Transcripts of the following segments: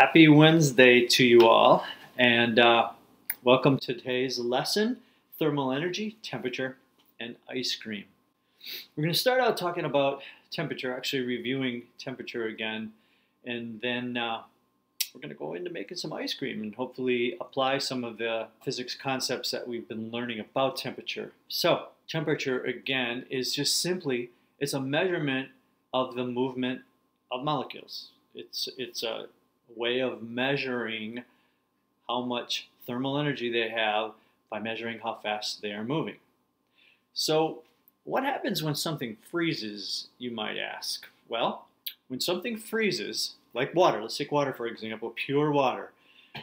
Happy Wednesday to you all, and uh, welcome to today's lesson thermal energy, temperature, and ice cream. We're going to start out talking about temperature, actually reviewing temperature again, and then uh, we're going to go into making some ice cream and hopefully apply some of the physics concepts that we've been learning about temperature. So, temperature again is just simply it's a measurement of the movement of molecules. It's it's a way of measuring how much thermal energy they have by measuring how fast they are moving. So, what happens when something freezes, you might ask? Well, when something freezes, like water, let's take water for example, pure water.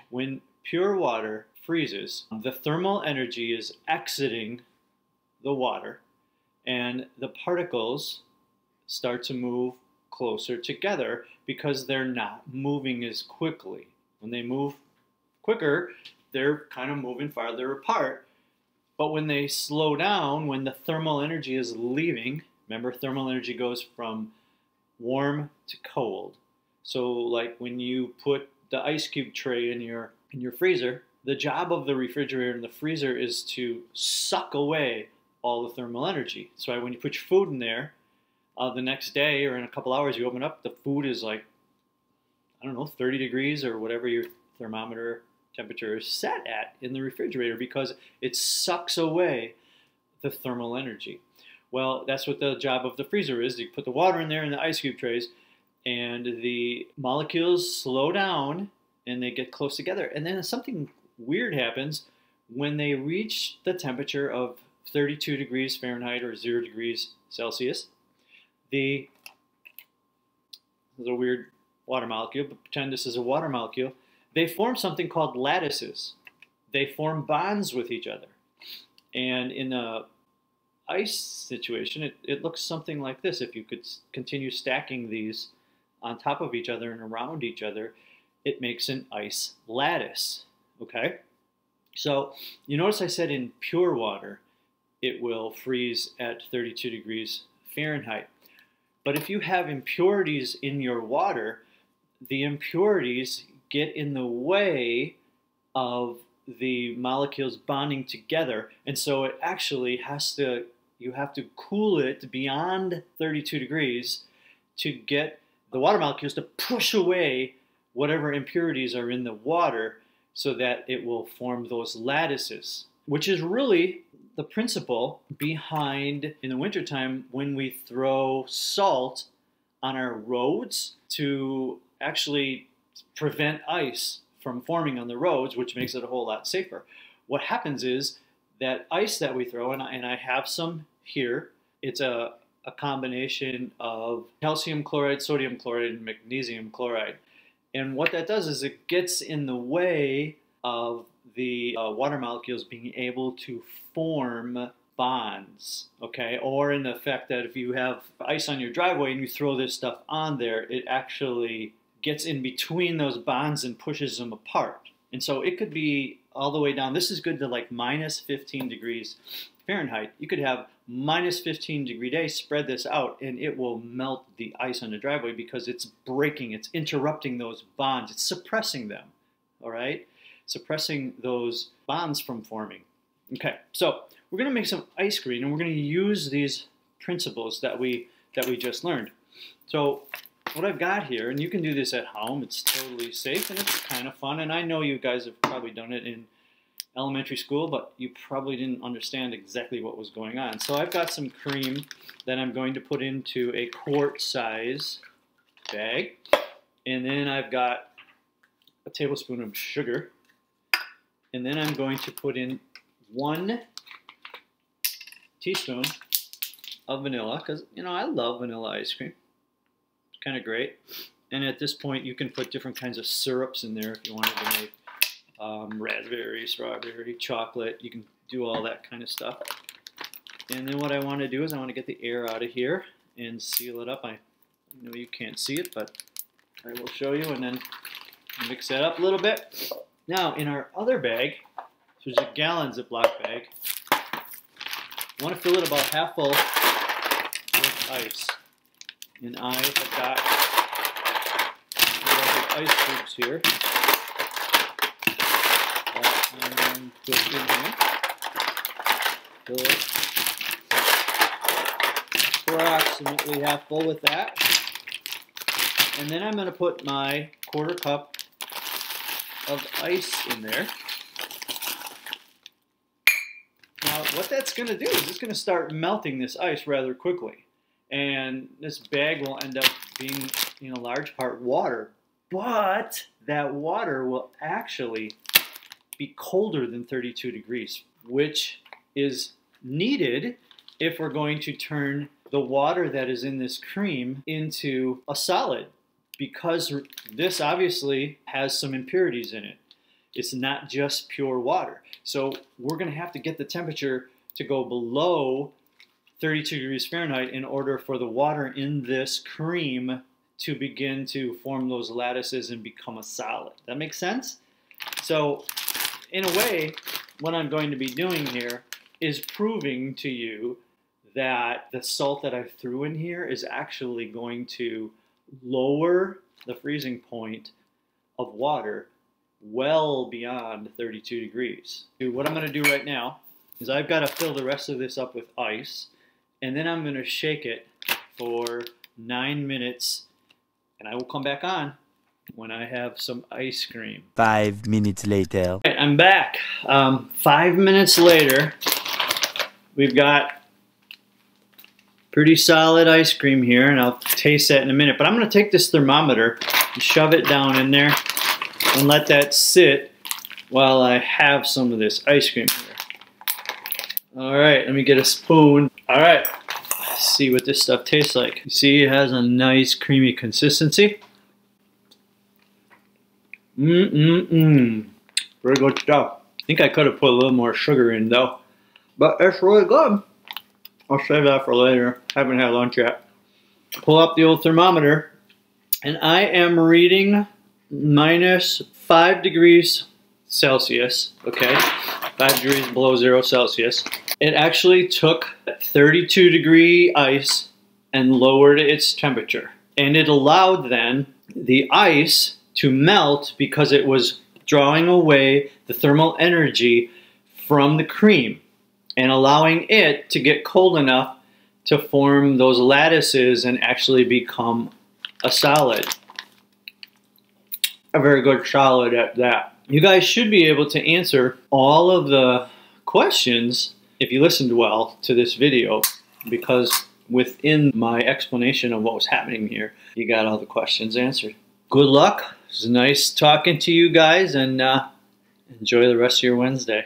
When pure water freezes, the thermal energy is exiting the water and the particles start to move closer together because they're not moving as quickly. When they move quicker, they're kind of moving farther apart. But when they slow down, when the thermal energy is leaving, remember thermal energy goes from warm to cold. So like when you put the ice cube tray in your in your freezer, the job of the refrigerator and the freezer is to suck away all the thermal energy. So when you put your food in there, uh, the next day or in a couple hours, you open up, the food is like, I don't know, 30 degrees or whatever your thermometer temperature is set at in the refrigerator because it sucks away the thermal energy. Well, that's what the job of the freezer is. You put the water in there in the ice cube trays, and the molecules slow down and they get close together. And then something weird happens when they reach the temperature of 32 degrees Fahrenheit or 0 degrees Celsius the this is a weird water molecule, but pretend this is a water molecule. They form something called lattices. They form bonds with each other. And in a ice situation, it, it looks something like this. If you could continue stacking these on top of each other and around each other, it makes an ice lattice. Okay? So you notice I said in pure water, it will freeze at 32 degrees Fahrenheit. But if you have impurities in your water, the impurities get in the way of the molecules bonding together. And so it actually has to, you have to cool it beyond 32 degrees to get the water molecules to push away whatever impurities are in the water so that it will form those lattices, which is really the principle behind in the wintertime when we throw salt on our roads to actually prevent ice from forming on the roads, which makes it a whole lot safer. What happens is that ice that we throw, and I, and I have some here, it's a, a combination of calcium chloride, sodium chloride, and magnesium chloride. And what that does is it gets in the way of the uh, water molecules being able to form bonds, okay? Or in the fact that if you have ice on your driveway and you throw this stuff on there, it actually gets in between those bonds and pushes them apart. And so it could be all the way down. This is good to like minus 15 degrees Fahrenheit. You could have minus 15 degree day, spread this out, and it will melt the ice on the driveway because it's breaking, it's interrupting those bonds, it's suppressing them, all right? Suppressing those bonds from forming. Okay, so we're going to make some ice cream, and we're going to use these principles that we that we just learned. So what I've got here, and you can do this at home, it's totally safe and it's kind of fun, and I know you guys have probably done it in elementary school, but you probably didn't understand exactly what was going on. So I've got some cream that I'm going to put into a quart size bag, and then I've got a tablespoon of sugar, and then I'm going to put in one teaspoon of vanilla because, you know, I love vanilla ice cream. It's kind of great. And at this point, you can put different kinds of syrups in there if you wanted to make um, raspberry, strawberry, chocolate. You can do all that kind of stuff. And then what I want to do is I want to get the air out of here and seal it up. I know you can't see it, but I will show you and then mix that up a little bit. Now, in our other bag, which is a gallon Ziploc bag, I want to fill it about half full with ice. And I have got ice cubes here. In here. Fill it approximately half full with that. And then I'm going to put my quarter cup of ice in there. Now, what that's going to do is it's going to start melting this ice rather quickly. And this bag will end up being, in a large part, water. But that water will actually be colder than 32 degrees, which is needed if we're going to turn the water that is in this cream into a solid because this obviously has some impurities in it. It's not just pure water. So we're going to have to get the temperature to go below 32 degrees Fahrenheit in order for the water in this cream to begin to form those lattices and become a solid. That makes sense? So in a way, what I'm going to be doing here is proving to you that the salt that I threw in here is actually going to lower the freezing point of water well beyond 32 degrees. What I'm going to do right now is I've got to fill the rest of this up with ice and then I'm going to shake it for nine minutes and I will come back on when I have some ice cream. Five minutes later. Right, I'm back. Um, five minutes later, we've got pretty solid ice cream here, and I'll taste that in a minute. But I'm going to take this thermometer and shove it down in there and let that sit while I have some of this ice cream here. All right, let me get a spoon. All right, see what this stuff tastes like. You see it has a nice creamy consistency. Mmm-mm-mm. Very good stuff. I think I could have put a little more sugar in though. But it's really good. I'll save that for later. Haven't had lunch yet. Pull up the old thermometer, and I am reading minus 5 degrees Celsius, okay? 5 degrees below 0 Celsius. It actually took 32 degree ice and lowered its temperature. And it allowed then the ice to melt because it was drawing away the thermal energy from the cream and allowing it to get cold enough to form those lattices and actually become a solid. A very good solid at that. You guys should be able to answer all of the questions if you listened well to this video because within my explanation of what was happening here, you got all the questions answered. Good luck. It was nice talking to you guys and uh, enjoy the rest of your Wednesday.